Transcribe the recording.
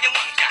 I don't want to.